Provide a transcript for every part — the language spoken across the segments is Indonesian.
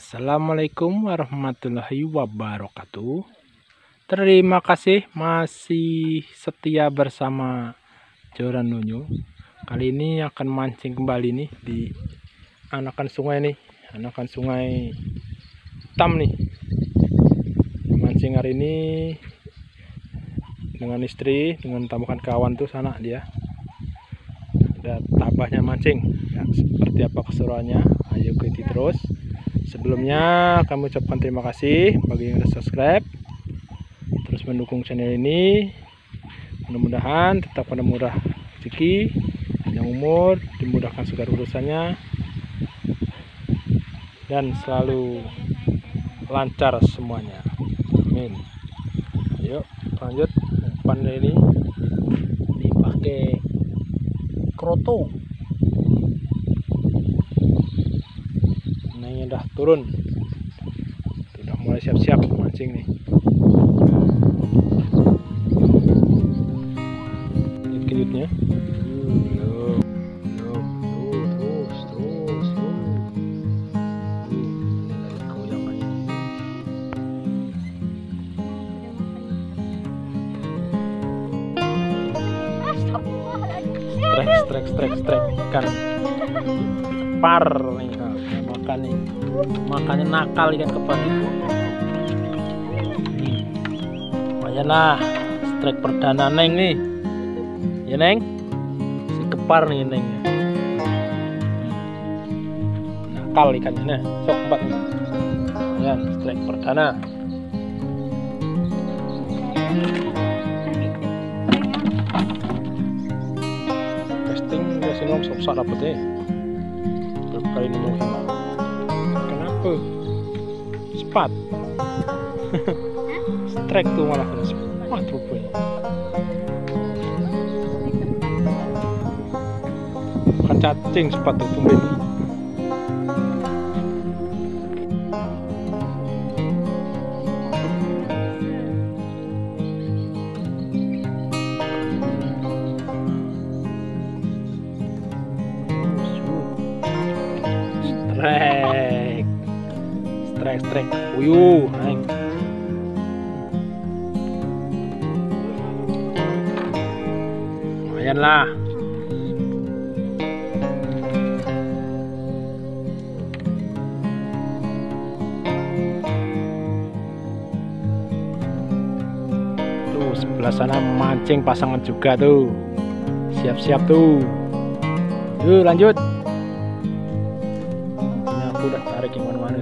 Assalamualaikum warahmatullahi wabarakatuh. Terima kasih masih setia bersama Joran Nunyu. Kali ini akan mancing kembali nih di anakan sungai nih, anakan sungai hitam nih. Mancing hari ini dengan istri, dengan tambahan kawan tuh sana dia. Ada tabahnya mancing. Ya, seperti apa keseruannya? Ayo ikuti terus. Sebelumnya kami ucapkan terima kasih bagi yang sudah subscribe terus mendukung channel ini. Mudah-mudahan tetap pada murah rezeki, panjang umur, dimudahkan segala urusannya dan selalu lancar semuanya. Amin. Yuk, lanjut. Umpan ini dipakai kroto. Naiknya udah turun. Udah mulai siap-siap mancing nih. Kejutnya. Belum. Belum. Tuh, terus, terus, tuh. Tuh, ini lagi goyangannya. Strek, strek, strek, strek ikan par nih makan nih. Makannya nakal ikan kepar. Hmm. lumayan lah. Strek perdana neng nih. Ya neng? Si kepar nih neng. Nakal ikannya nah sok empat nih ya strek perdana. Testing biasanya om sok dapet ya kali nemu hilang kenapa sepat. Strike tuh malah kena sepat. Rupanya bukan cacing sepat tuh tumben strike uyuh naik. Lumayan lah. Tuh sebelah sana mancing pasangan juga tuh. Siap-siap tuh. Yuk lanjut. Ini aku udah tarik yang mana-mana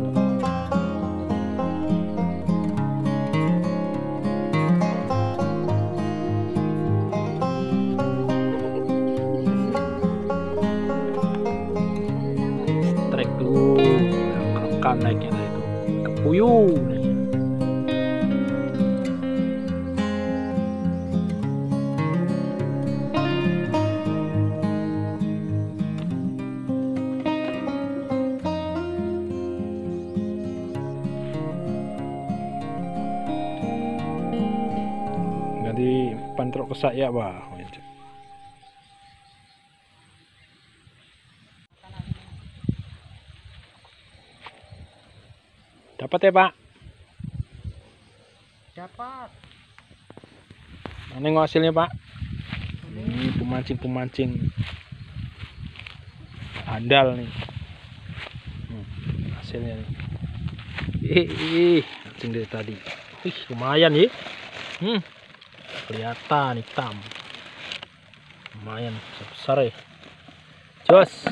naiknya tuh ke puyuh nih. ganti pantrok kesak ya bah dapat ya pak? Dapat. Nengok hasilnya pak? Ini pemancing pemancing andal nih. Hmm, hasilnya nih. Ih, ih mancing dari tadi. Wih, lumayan ya hmm, kelihatan hitam. Lumayan besar ya jos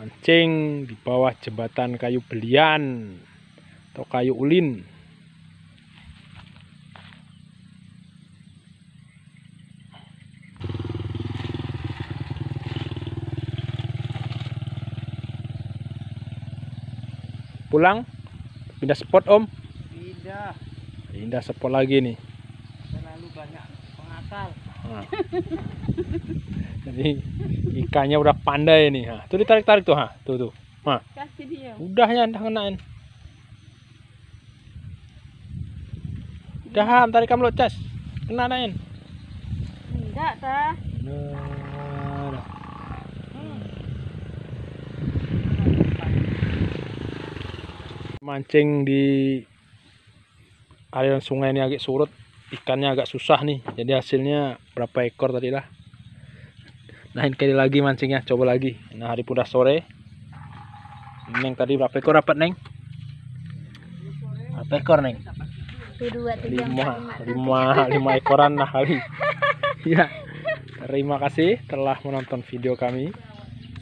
mancing di bawah jembatan kayu belian atau kayu ulin pulang pindah spot om Tidak. pindah spot lagi nih Terlalu banyak pengakal. Nah. jadi ikannya udah pandai nih ha. tuh ditarik tarik tuh ha tuh tuh Kasih dia. udah ya kenain udah ham tarik kamu cas kena nain Enggak. Nah, nah. mancing di aliran sungai ini agak surut ikannya agak susah nih jadi hasilnya berapa ekor tadi lah. Nah ini kali lagi mancingnya coba lagi. Nah hari udah sore. Neng tadi berapa ekor dapat neng? Berapa ekor neng? Dua tiga lima lima. lima ekoran nah kali ya terima kasih telah menonton video kami.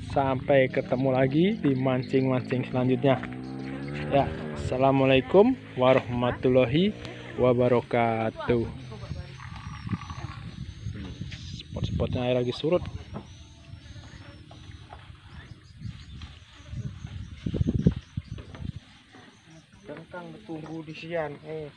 Sampai ketemu lagi di mancing-mancing selanjutnya. Ya assalamualaikum warahmatullahi wabarakatuh spot-spotnya air lagi surut Kentang tunggu di sian. Eh.